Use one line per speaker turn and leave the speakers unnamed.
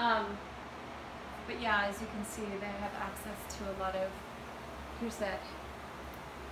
Um, but yeah, as you can see, they have access to a lot of, here's that?